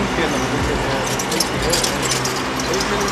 tem pena, mas tem pena.